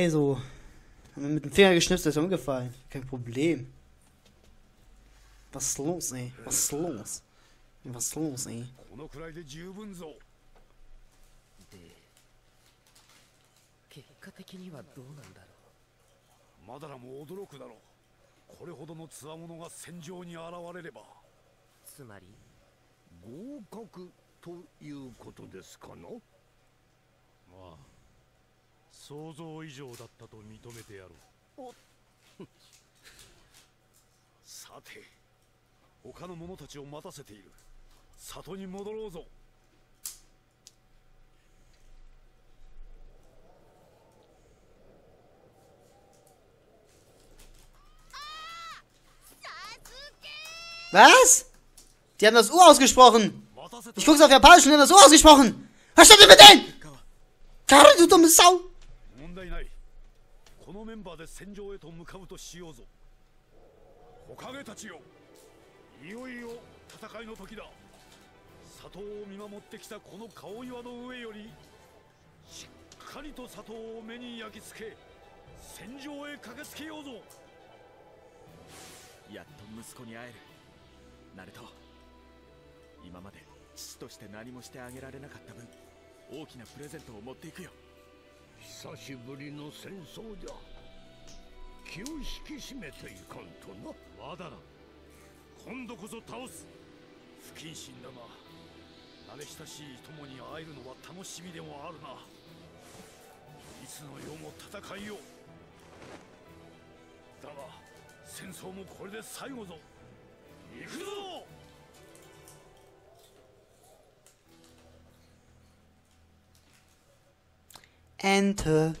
Ey, so. Mit dem Finger geschnipst, ist umgefallen. Kein Problem. Was ist los, ey? Was ist los? Was ist los, ey? Tsumarī? 合格ということですかな、ね想像以上だったと認めてやろうさて他の者たちを待たせている里に戻ろうぞ Was? Die haben das U ausgesprochen. Ich guck's auf Japanisch und die haben das U ausgesprochen. Was stimmt denn mit denen? Karl, du dumme Sau. 題ない。このメンバーで戦場へと向かうとしようぞ。おかげたちよ。いよいよ戦いの時だ。里を見守ってきたこの顔岩の上よりしっかりと里を目に焼き付け戦場へ駆けつけようぞ。やっと息子に会える。ナルト今まで父として何もしてあげられなかった分大きなプレゼントを持っていくよ。久しぶりの戦争じゃ。気を引き締めていかんとな。まだな。今度こそ倒す。不謹慎だが慣れ親しい友に会えるのは楽しみでもあるな。いつの世も戦いよだが戦争もこれで最後ぞ。行くぞ Ente.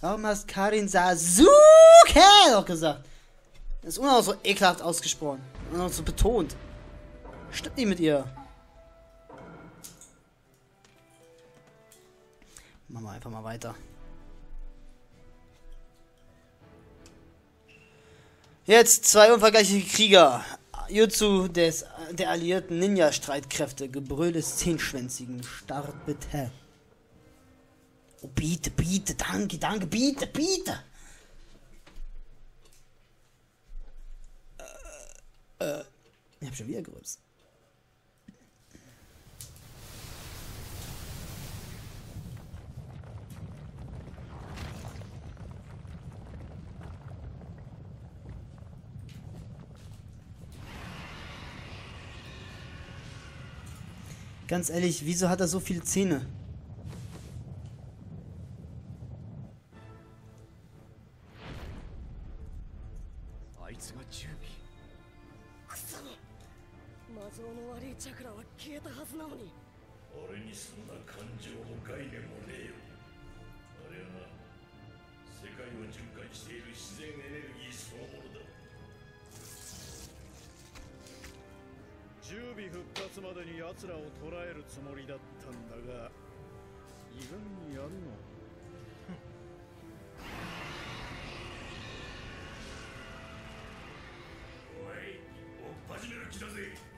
Warum hast Karin Sasuke doch gesagt? Das ist immer so ekelhaft ausgesprochen. Und noch so betont. Stimmt nicht mit ihr. Machen wir einfach mal weiter. Jetzt zwei unvergleichliche Krieger. Jutsu des, der alliierten Ninja-Streitkräfte. Gebrüll des Zehnschwänzigen. Start bitte. Oh, bitte, bitte, danke, danke, bitte, bitte. Äh, äh, ich hab schon wieder gerülpst. Ganz ehrlich, wieso hat er so viele Zähne? は消えたはずなのに。俺にそんな感情も概念もねえよ。あれはな。世界を循環している自然エネルギーそのものだ。十尾復活までに奴らを捕らえるつもりだったんだが意外にやるの。おい追っ始める気だぜ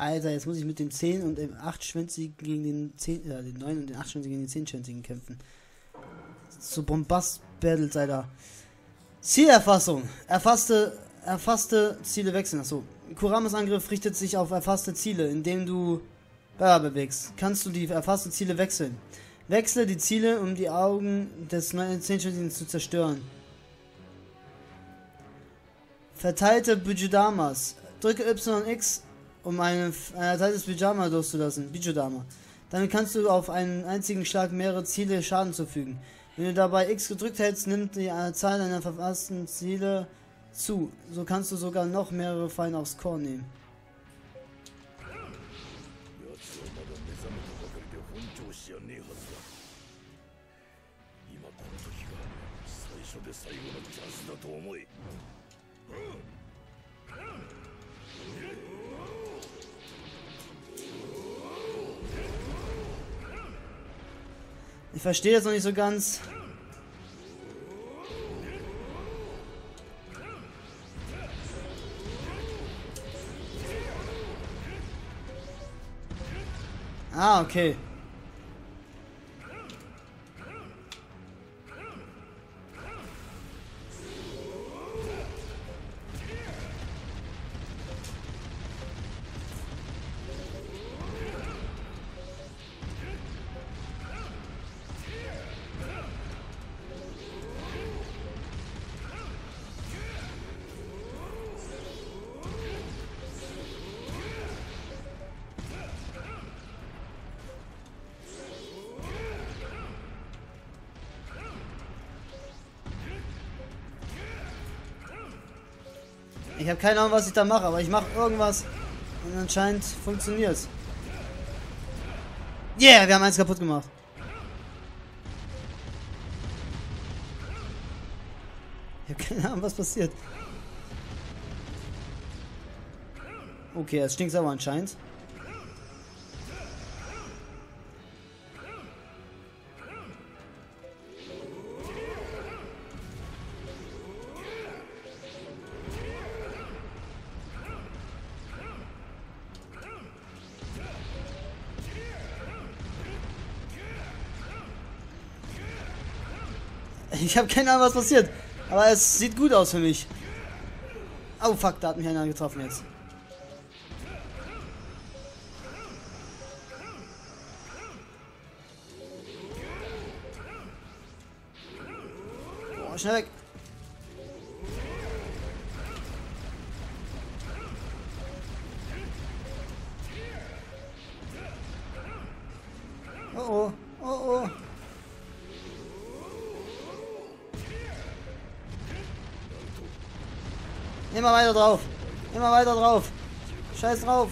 Alter, jetzt muss ich mit dem 10 und dem 8-Schwänzigen gegen den 10, äh, den 9 und den 8-Schwänzigen gegen den 10-Schwänzigen kämpfen. So Bombast-Battles, Alter. Zielerfassung. Erfasste, erfasste Ziele wechseln. Achso. Kuramas Angriff richtet sich auf erfasste Ziele, indem du Bella bewegst. Kannst du die erfasste Ziele wechseln. Wechsle die Ziele, um die Augen des 10-Schwänzigen zu zerstören. Verteilte Bujudamas. Drücke YX um eine, eine Teil des Pyjama durchzulassen. Bijudama. Damit kannst du auf einen einzigen Schlag mehrere Ziele Schaden zufügen. Wenn du dabei X gedrückt hältst, nimmt die Zahl deiner verfassten Ziele zu. So kannst du sogar noch mehrere Feinde aufs Korn nehmen. Ich verstehe das noch nicht so ganz. Okay. Ich habe keine Ahnung, was ich da mache, aber ich mache irgendwas und anscheinend funktioniert Yeah, wir haben eins kaputt gemacht. Ich habe keine Ahnung, was passiert. Okay, es stinkt aber anscheinend. Ich habe keine Ahnung, was passiert. Aber es sieht gut aus für mich. Oh fuck, da hat mich einer getroffen jetzt. Boah, schnell weg. Immer weiter drauf. Immer weiter drauf. Scheiß drauf.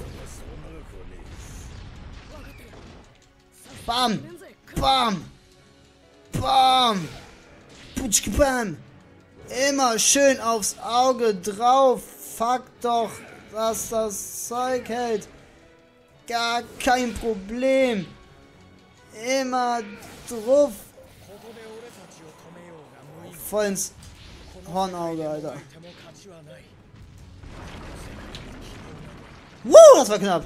Bam. Bam. Bam. Putschki bam. Immer schön aufs Auge drauf. Fuck doch, dass das Zeug hält. Gar kein Problem. Immer drauf. Voll ins Hornauge, Alter. Woo, das war knapp.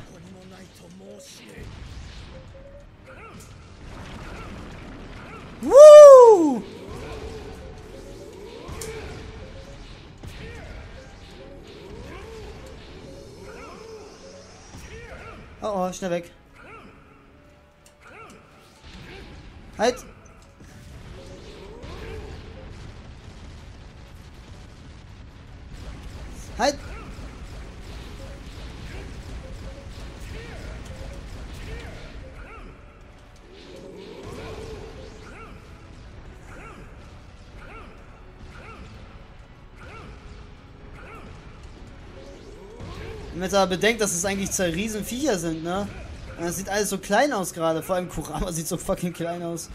Woo! Oh, oh, schnell weg. Halt! Halt! Wenn man jetzt aber bedenkt, dass es eigentlich zwei riesen Viecher sind, ne? Das sieht alles so klein aus gerade. Vor allem Kurama sieht so fucking klein aus.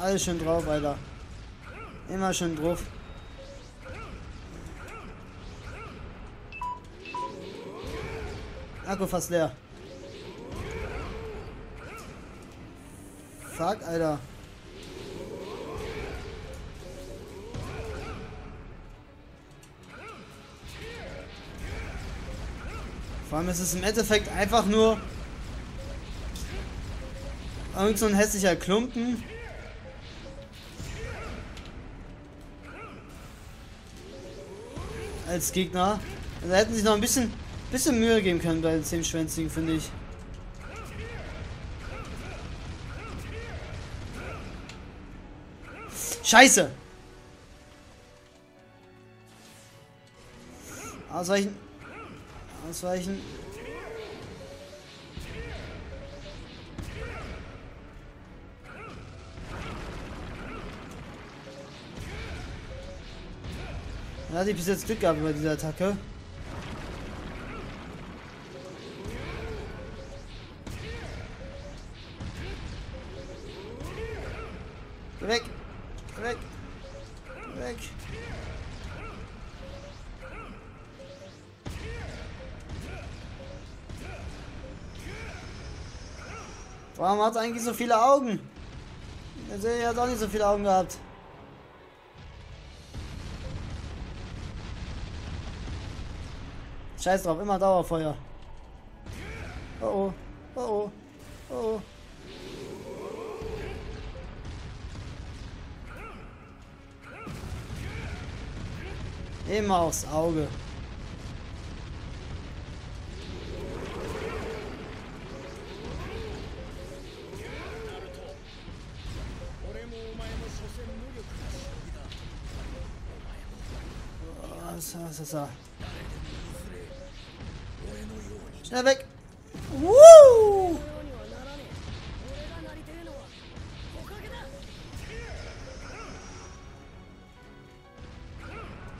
Alles schön drauf, Alter. Immer schön drauf. Akku fast leer. Fuck, Alter. Vor allem ist es im Endeffekt einfach nur irgend so ein hässlicher Klumpen. Als Gegner. Also hätten sich noch ein bisschen, bisschen Mühe geben können bei den Zehnschwänzigen, finde ich. Scheiße! Ausweichen. Ausweichen. Dann hatte ich bis jetzt Glück gehabt bei dieser Attacke. Weg! Weg! Weg! Warum hat es eigentlich so viele Augen? Der Serie hat auch nicht so viele Augen gehabt. Scheiß drauf, immer Dauerfeuer. Oh oh, oh oh, oh oh. Immer aufs Auge. Oh, so, so, so. Schnell weg. Woo!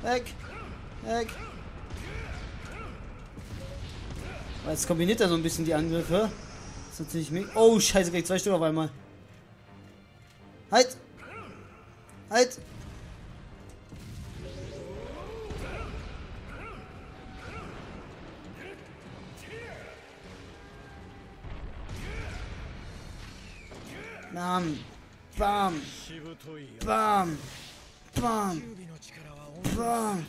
Weg. Weg. Jetzt kombiniert er so ein bisschen die Angriffe. Das ist natürlich mega. Oh, scheiße, krieg zwei Stück auf einmal. Halt! Halt! Bam. Bam. Bam. Bam. Bam.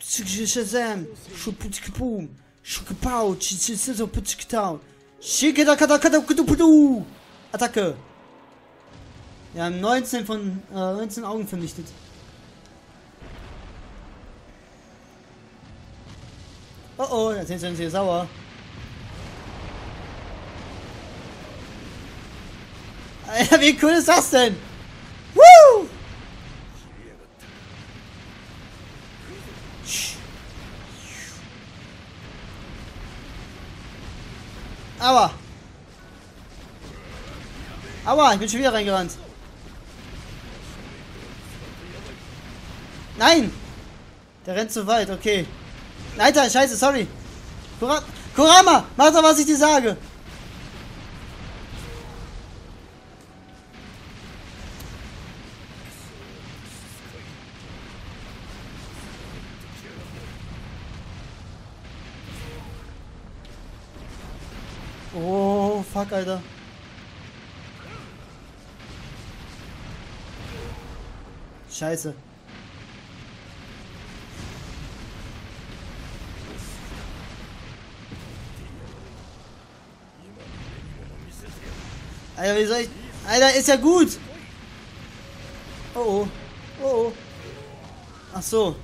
Shazam. Shuputkipum. Shukpau. Chichizoputkitau. Shigedakadakadakudupudu. Attacke. Wir haben 19 von äh, 19 Augen vernichtet. Oh oh, jetzt sind sie sauer. Alter, wie cool ist das denn? Woo! Aua! Aua, ich bin schon wieder reingerannt. Nein! Der rennt zu weit, okay. Alter, scheiße, sorry. Kura Kurama, mach doch, was ich dir sage. Oh, fuck, Alter. Scheiße. Alter, wie soll ich... Alter, ist ja gut! Oh oh. Oh oh. Ach so.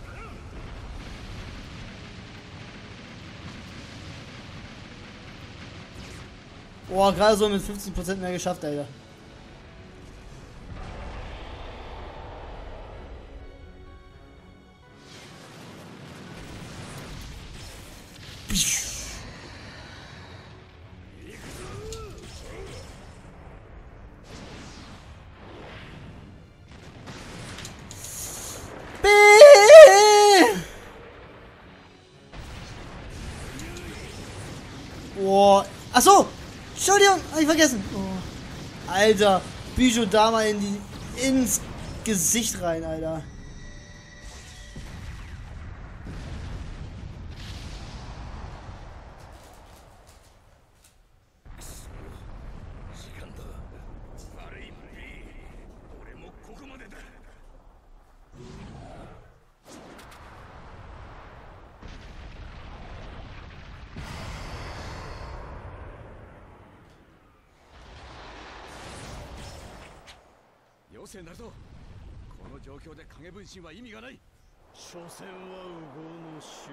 Boah, gerade so mit 50% mehr geschafft, Alter. Entschuldigung, hab ich vergessen. Oh. Alter, Bijou da mal in die, ins Gesicht rein, Alter. 生なるぞ。この状況で影分身は意味がない。所詮は右往の衆。